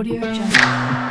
Audio Jungle.